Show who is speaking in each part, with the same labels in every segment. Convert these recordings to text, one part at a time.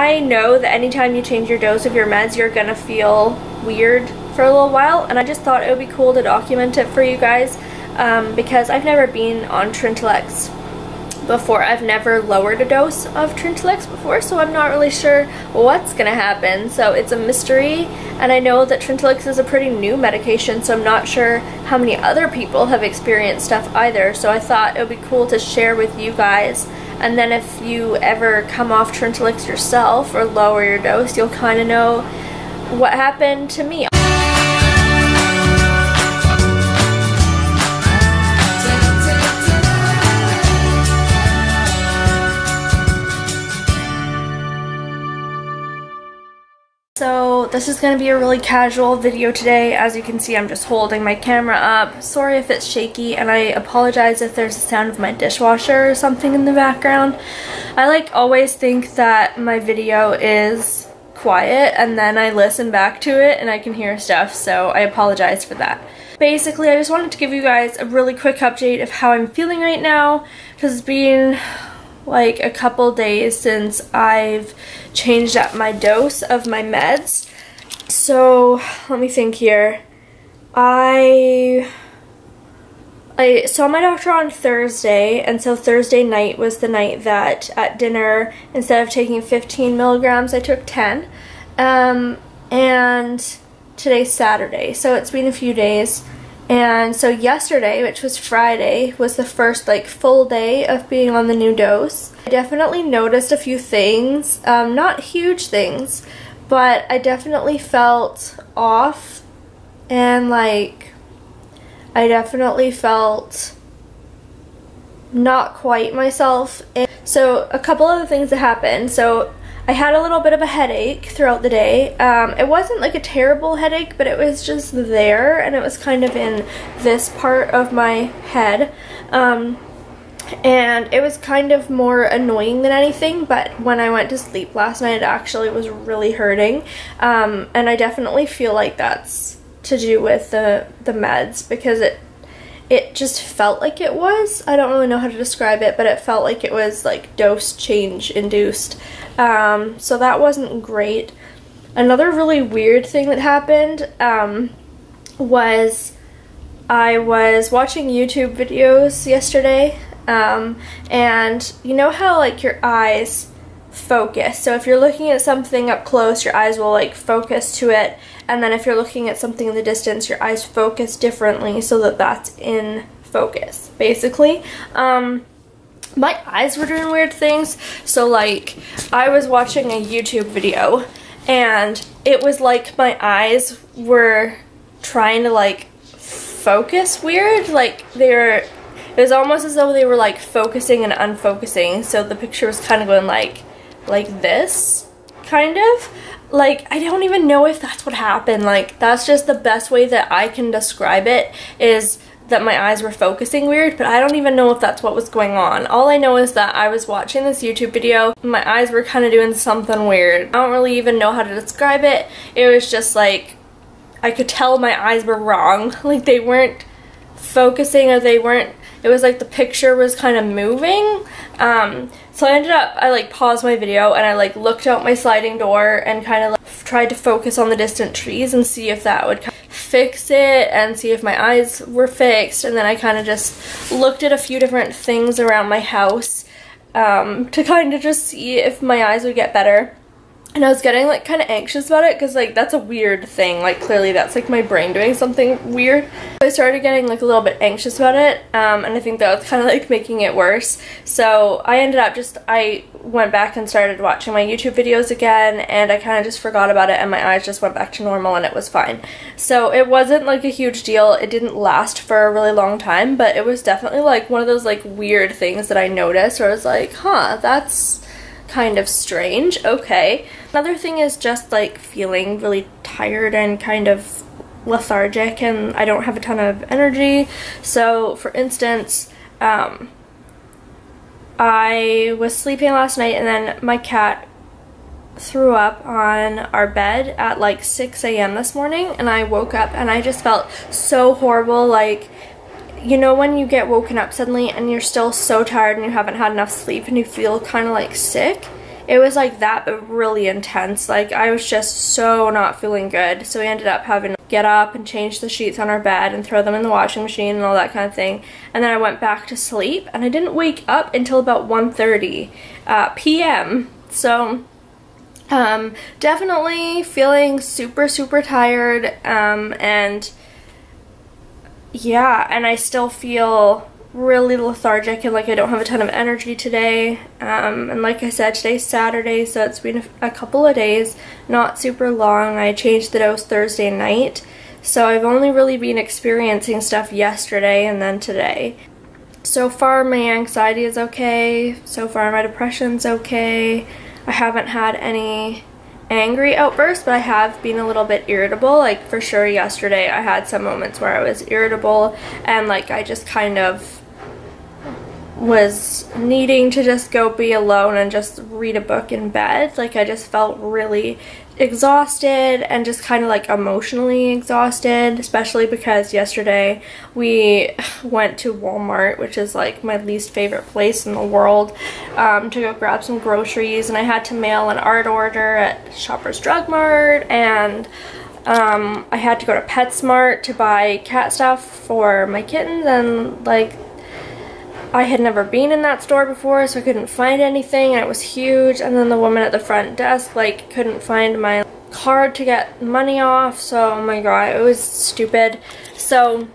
Speaker 1: I know that anytime you change your dose of your meds, you're gonna feel weird for a little while, and I just thought it would be cool to document it for you guys um, because I've never been on Trintellix before. I've never lowered a dose of Trintellix before, so I'm not really sure what's gonna happen. So it's a mystery, and I know that Trintellix is a pretty new medication, so I'm not sure how many other people have experienced stuff either. So I thought it would be cool to share with you guys. And then if you ever come off Trintellix yourself or lower your dose, you'll kind of know what happened to me. So this is going to be a really casual video today. As you can see, I'm just holding my camera up. Sorry if it's shaky, and I apologize if there's a sound of my dishwasher or something in the background. I like always think that my video is quiet, and then I listen back to it and I can hear stuff, so I apologize for that. Basically, I just wanted to give you guys a really quick update of how I'm feeling right now, because it's been like a couple days since I've changed up my dose of my meds. So let me think here. I I saw my doctor on Thursday, and so Thursday night was the night that at dinner, instead of taking 15 milligrams, I took 10. Um, and today's Saturday, so it's been a few days. And so yesterday, which was Friday, was the first like full day of being on the new dose. I definitely noticed a few things, um, not huge things, but I definitely felt off and like I definitely felt not quite myself. And so a couple of the things that happened. So I had a little bit of a headache throughout the day. Um, it wasn't like a terrible headache, but it was just there and it was kind of in this part of my head. Um, and it was kind of more annoying than anything but when I went to sleep last night it actually was really hurting um, and I definitely feel like that's to do with the the meds because it it just felt like it was. I don't really know how to describe it, but it felt like it was like dose change induced. Um, so that wasn't great. Another really weird thing that happened um, was I was watching YouTube videos yesterday, um, and you know how like your eyes focus. So if you're looking at something up close, your eyes will like focus to it and then if you're looking at something in the distance, your eyes focus differently so that that's in focus, basically. Um, my eyes were doing weird things. So like, I was watching a YouTube video and it was like my eyes were trying to like focus weird. Like they're, it was almost as though they were like focusing and unfocusing. So the picture was kind of going like, like this, kind of like I don't even know if that's what happened. Like that's just the best way that I can describe it is that my eyes were focusing weird, but I don't even know if that's what was going on. All I know is that I was watching this YouTube video, my eyes were kind of doing something weird. I don't really even know how to describe it. It was just like I could tell my eyes were wrong. Like they weren't focusing or they weren't it was like the picture was kind of moving. Um, so I ended up, I like paused my video and I like looked out my sliding door and kind of like, tried to focus on the distant trees and see if that would fix it and see if my eyes were fixed. And then I kind of just looked at a few different things around my house um, to kind of just see if my eyes would get better and I was getting like kind of anxious about it because like that's a weird thing. Like clearly that's like my brain doing something weird. I started getting like a little bit anxious about it um, and I think that was kind of like making it worse. So I ended up just I went back and started watching my YouTube videos again and I kind of just forgot about it and my eyes just went back to normal and it was fine. So it wasn't like a huge deal. It didn't last for a really long time but it was definitely like one of those like weird things that I noticed where I was like huh that's kind of strange. Okay. Another thing is just like feeling really tired and kind of lethargic and I don't have a ton of energy. So for instance, um, I was sleeping last night and then my cat threw up on our bed at like 6 a.m. this morning and I woke up and I just felt so horrible like you know when you get woken up suddenly and you're still so tired and you haven't had enough sleep and you feel kind of like sick? it was like that but really intense like I was just so not feeling good so we ended up having to get up and change the sheets on our bed and throw them in the washing machine and all that kind of thing and then I went back to sleep and I didn't wake up until about 1.30 uh, p.m. so um, definitely feeling super super tired um, and yeah and I still feel really lethargic and like I don't have a ton of energy today. Um, and like I said, today's Saturday, so it's been a, couple of days, not super long. I changed the dose Thursday night, so I've only really been experiencing stuff yesterday and then today. So far, my anxiety is okay. So far, my depression's okay. I haven't had any angry outbursts, but I have been a little bit irritable. Like, for sure, yesterday I had some moments where I was irritable and, like, I just kind of was needing to just go be alone and just read a book in bed. Like I just felt really exhausted and just kind of like emotionally exhausted, especially because yesterday we went to Walmart, which is like my least favorite place in the world, um, to go grab some groceries and I had to mail an art order at Shoppers Drug Mart and um, I had to go to PetSmart to buy cat stuff for my kittens and like I had never been in that store before, so I couldn't find anything, and it was huge. And then the woman at the front desk, like, couldn't find my card to get money off, so, oh my god, it was stupid. So,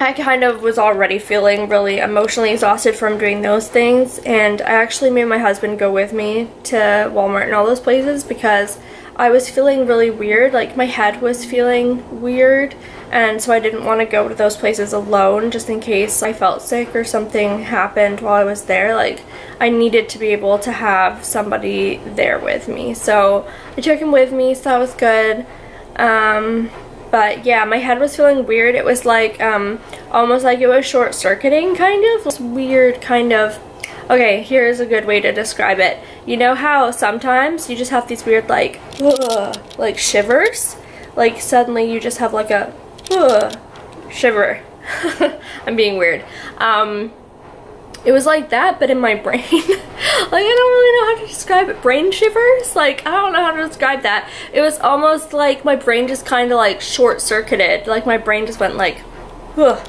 Speaker 1: I kind of was already feeling really emotionally exhausted from doing those things, and I actually made my husband go with me to Walmart and all those places because I was feeling really weird, like my head was feeling weird and so I didn't want to go to those places alone just in case I felt sick or something happened while I was there. Like I needed to be able to have somebody there with me. So I took him with me, so that was good. Um, but yeah, my head was feeling weird. It was like um, almost like it was short circuiting kind of. This weird kind of Okay, here's a good way to describe it. You know how sometimes you just have these weird like, ugh, like shivers? Like suddenly you just have like a ugh, shiver. I'm being weird. Um, it was like that, but in my brain. like, I don't really know how to describe it. Brain shivers? Like, I don't know how to describe that. It was almost like my brain just kind of like short-circuited. Like, my brain just went like, ugh.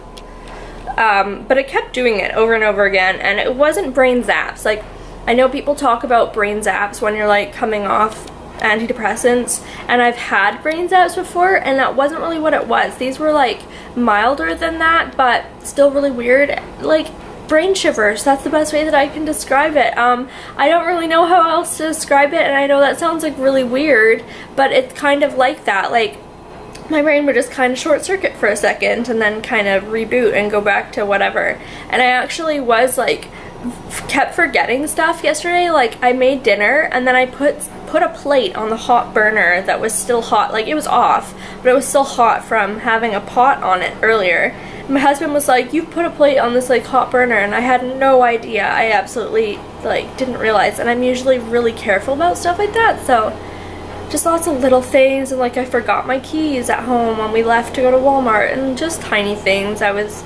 Speaker 1: Um, but I kept doing it over and over again, and it wasn't brain zaps. Like, I know people talk about brain zaps when you're like coming off antidepressants and I've had brain zaps before and that wasn't really what it was. These were like milder than that but still really weird. Like brain shivers, that's the best way that I can describe it. Um, I don't really know how else to describe it and I know that sounds like really weird but it's kind of like that. Like my brain would just kind of short circuit for a second and then kind of reboot and go back to whatever. And I actually was like kept forgetting stuff yesterday. Like I made dinner and then I put put a plate on the hot burner that was still hot. Like it was off, but it was still hot from having a pot on it earlier. My husband was like, "You put a plate on this like hot burner," and I had no idea. I absolutely like didn't realize, and I'm usually really careful about stuff like that. So just lots of little things and like I forgot my keys at home when we left to go to Walmart and just tiny things I was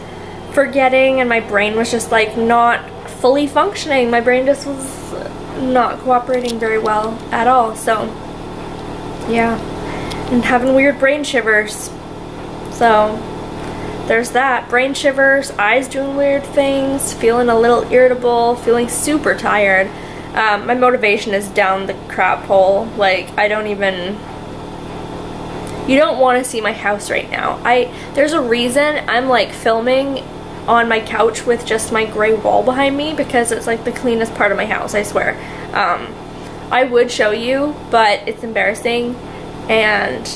Speaker 1: forgetting and my brain was just like not fully functioning. My brain just was not cooperating very well at all. So yeah, and having weird brain shivers. So there's that. Brain shivers, eyes doing weird things, feeling a little irritable, feeling super tired. Um, my motivation is down the crap hole. Like, I don't even... You don't want to see my house right now. I There's a reason I'm, like, filming on my couch with just my gray wall behind me because it's, like, the cleanest part of my house, I swear. Um, I would show you, but it's embarrassing. And,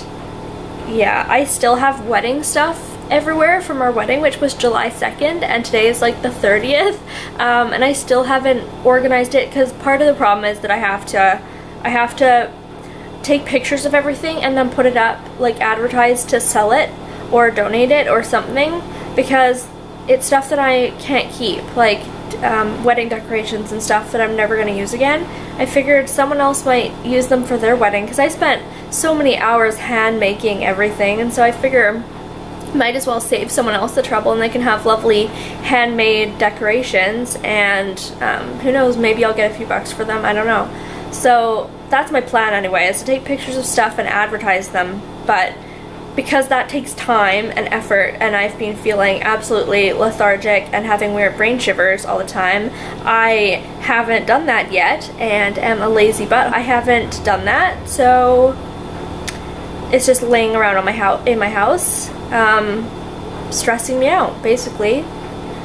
Speaker 1: yeah, I still have wedding stuff everywhere from our wedding, which was July 2nd, and today is like the 30th, um, and I still haven't organized it because part of the problem is that I have to, I have to take pictures of everything and then put it up, like advertise to sell it or donate it or something because it's stuff that I can't keep, like um, wedding decorations and stuff that I'm never going to use again. I figured someone else might use them for their wedding because I spent so many hours hand making everything and so I figure might as well save someone else the trouble and they can have lovely handmade decorations and um, who knows maybe I'll get a few bucks for them I don't know So that's my plan anyway, is to take pictures of stuff and advertise them. But because that takes time and effort and I've been feeling absolutely lethargic and having weird brain shivers all the time, I haven't done that yet and am a lazy butt. I haven't done that, so it's just laying around on my house in my house, um, stressing me out basically.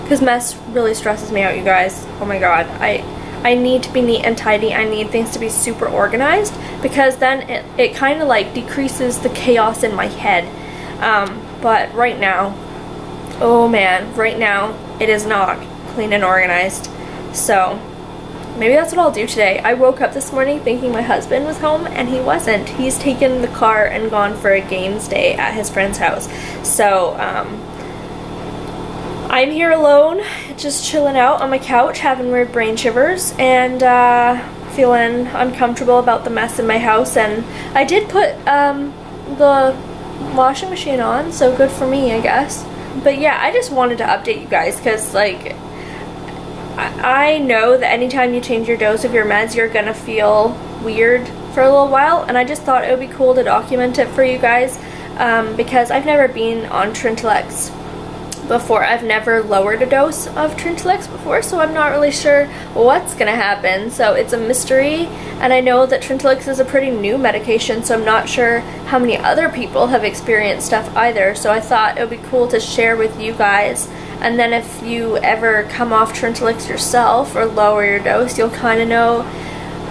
Speaker 1: Because mess really stresses me out, you guys. Oh my god, I I need to be neat and tidy. I need things to be super organized because then it, it kind of like decreases the chaos in my head. Um, but right now, oh man, right now it is not clean and organized. So maybe that's what I'll do today. I woke up this morning thinking my husband was home and he wasn't. He's taken the car and gone for a games day at his friend's house. So, um, I'm here alone, just chilling out on my couch, having weird brain shivers, and uh, feeling uncomfortable about the mess in my house. And I did put um, the washing machine on, so good for me, I guess. But yeah, I just wanted to update you guys because, like, I know that anytime you change your dose of your meds, you're gonna feel weird for a little while, and I just thought it would be cool to document it for you guys um, because I've never been on Trintellix before. I've never lowered a dose of Trintellix before, so I'm not really sure what's going to happen. So it's a mystery, and I know that Trintellix is a pretty new medication, so I'm not sure how many other people have experienced stuff either. So I thought it would be cool to share with you guys. And then if you ever come off Trintellix yourself or lower your dose, you'll kind of know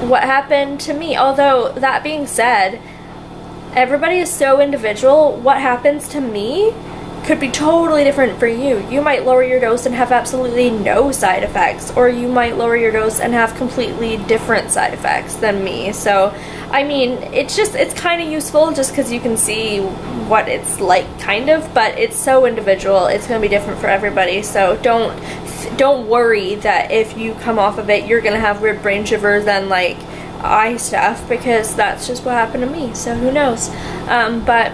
Speaker 1: what happened to me. Although, that being said, everybody is so individual. What happens to me could be totally different for you. You might lower your dose and have absolutely no side effects, or you might lower your dose and have completely different side effects than me. So, I mean, it's just, it's kind of useful just because you can see what it's like, kind of, but it's so individual. It's going to be different for everybody. So, don't, don't worry that if you come off of it, you're going to have weird brain shivers and like eye stuff because that's just what happened to me. So, who knows? Um, but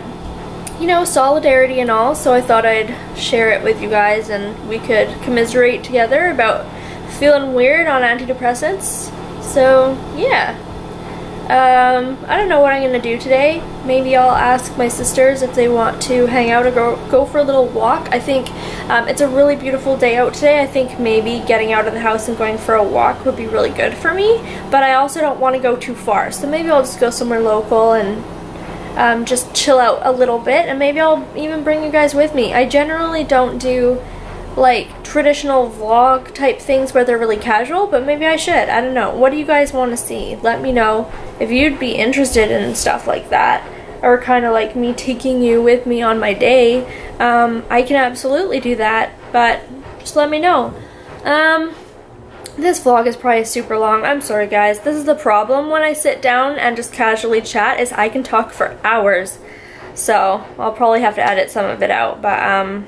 Speaker 1: you know, solidarity and all, so I thought I'd share it with you guys and we could commiserate together about feeling weird on antidepressants. So, yeah. Um, I don't know what I'm going to do today. Maybe I'll ask my sisters if they want to hang out or go, go for a little walk. I think um, it's a really beautiful day out today. I think maybe getting out of the house and going for a walk would be really good for me. But I also don't want to go too far. So maybe I'll just go somewhere local and um, just chill out a little bit and maybe I'll even bring you guys with me. I generally don't do like traditional vlog type things where they're really casual, but maybe I should. I don't know. What do you guys want to see? Let me know if you'd be interested in stuff like that or kind of like me taking you with me on my day. Um, I can absolutely do that, but just let me know. Um, this vlog is probably super long. I'm sorry guys. This is the problem when I sit down and just casually chat is I can talk for hours. So I'll probably have to edit some of it out. But um,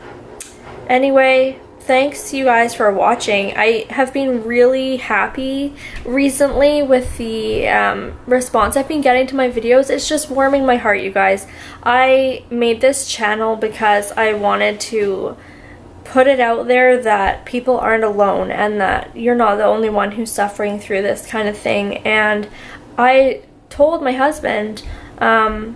Speaker 1: anyway, thanks you guys for watching. I have been really happy recently with the um, response I've been getting to my videos. It's just warming my heart, you guys. I made this channel because I wanted to put it out there that people aren't alone and that you're not the only one who's suffering through this kind of thing. And I told my husband um,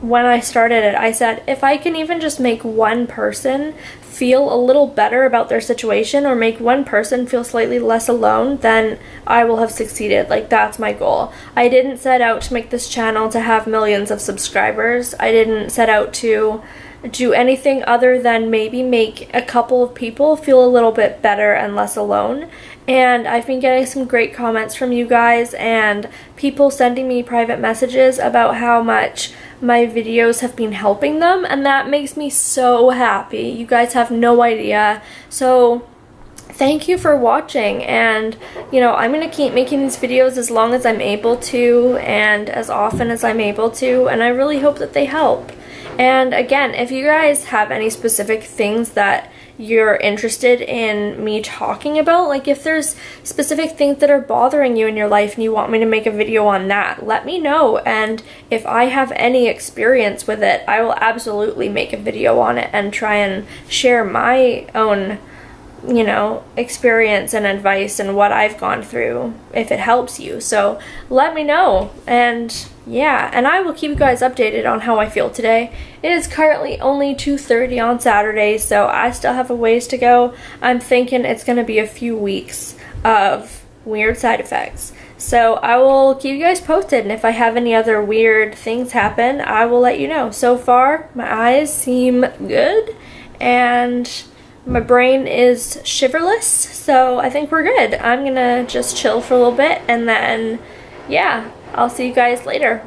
Speaker 1: when I started it, I said, if I can even just make one person feel a little better about their situation or make one person feel slightly less alone, then I will have succeeded. Like, that's my goal. I didn't set out to make this channel to have millions of subscribers. I didn't set out to do anything other than maybe make a couple of people feel a little bit better and less alone. And I've been getting some great comments from you guys and people sending me private messages about how much my videos have been helping them and that makes me so happy. You guys have no idea. So thank you for watching and you know I'm gonna keep making these videos as long as I'm able to and as often as I'm able to and I really hope that they help. And again, if you guys have any specific things that you're interested in me talking about, like if there's specific things that are bothering you in your life and you want me to make a video on that, let me know. And if I have any experience with it, I will absolutely make a video on it and try and share my own you know, experience and advice and what I've gone through if it helps you. So let me know. And yeah, and I will keep you guys updated on how I feel today. It is currently only 2.30 on Saturday, so I still have a ways to go. I'm thinking it's going to be a few weeks of weird side effects. So I will keep you guys posted, and if I have any other weird things happen, I will let you know. So far, my eyes seem good, and my brain is shiverless, so I think we're good. I'm gonna just chill for a little bit, and then, yeah, I'll see you guys later.